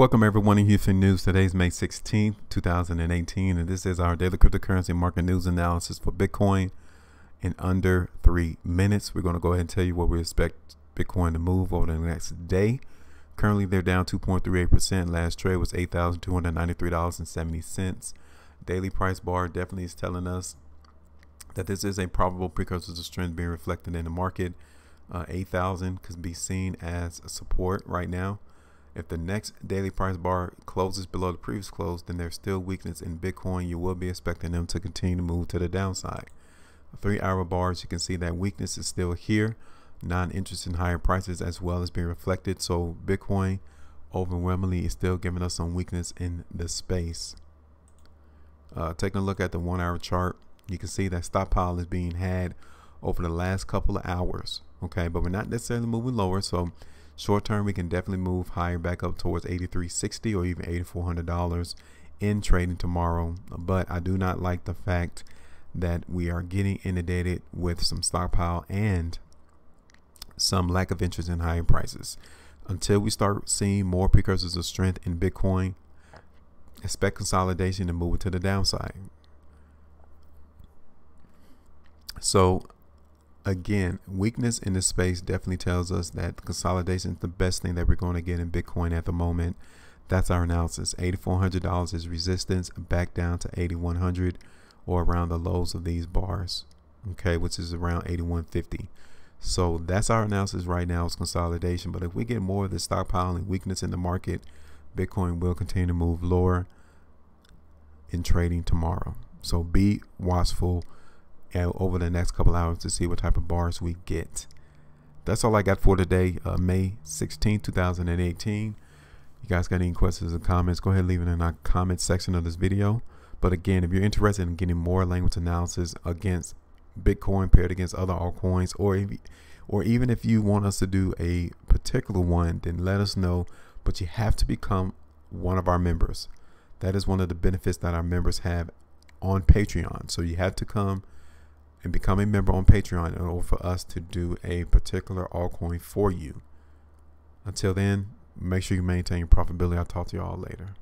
Welcome everyone in HueFin News. Today's May 16th, 2018, and this is our daily cryptocurrency market news analysis for Bitcoin in under three minutes. We're going to go ahead and tell you what we expect Bitcoin to move over the next day. Currently, they're down 2.38%. Last trade was $8,293.70. Daily price bar definitely is telling us that this is a probable precursor to strength being reflected in the market. Uh, 8,000 could be seen as a support right now. If the next daily price bar closes below the previous close, then there's still weakness in Bitcoin. You will be expecting them to continue to move to the downside. Three hour bars, you can see that weakness is still here. Non interest in higher prices as well as being reflected. So Bitcoin overwhelmingly is still giving us some weakness in the space. Uh, taking a look at the one hour chart, you can see that stockpile is being had over the last couple of hours. Okay, but we're not necessarily moving lower. So Short term, we can definitely move higher back up towards 8360 or even $8,400 in trading tomorrow. But I do not like the fact that we are getting inundated with some stockpile and some lack of interest in higher prices. Until we start seeing more precursors of strength in Bitcoin, expect consolidation and move it to the downside. So again, weakness in this space definitely tells us that consolidation is the best thing that we're going to get in Bitcoin at the moment. That's our analysis. $8,400 is resistance back down to 8,100 or around the lows of these bars, okay, which is around 8,150. So that's our analysis right now is consolidation. But if we get more of the stockpiling weakness in the market, Bitcoin will continue to move lower in trading tomorrow. So be watchful over the next couple hours to see what type of bars we get. That's all I got for today, uh, May 16, 2018. You guys got any questions or comments, go ahead and leave it in our comment section of this video. But again, if you're interested in getting more language analysis against Bitcoin paired against other altcoins, or if, or even if you want us to do a particular one, then let us know. But you have to become one of our members. That is one of the benefits that our members have on Patreon. So you have to come and become a member on Patreon in order for us to do a particular altcoin for you. Until then, make sure you maintain your profitability. I'll talk to you all later.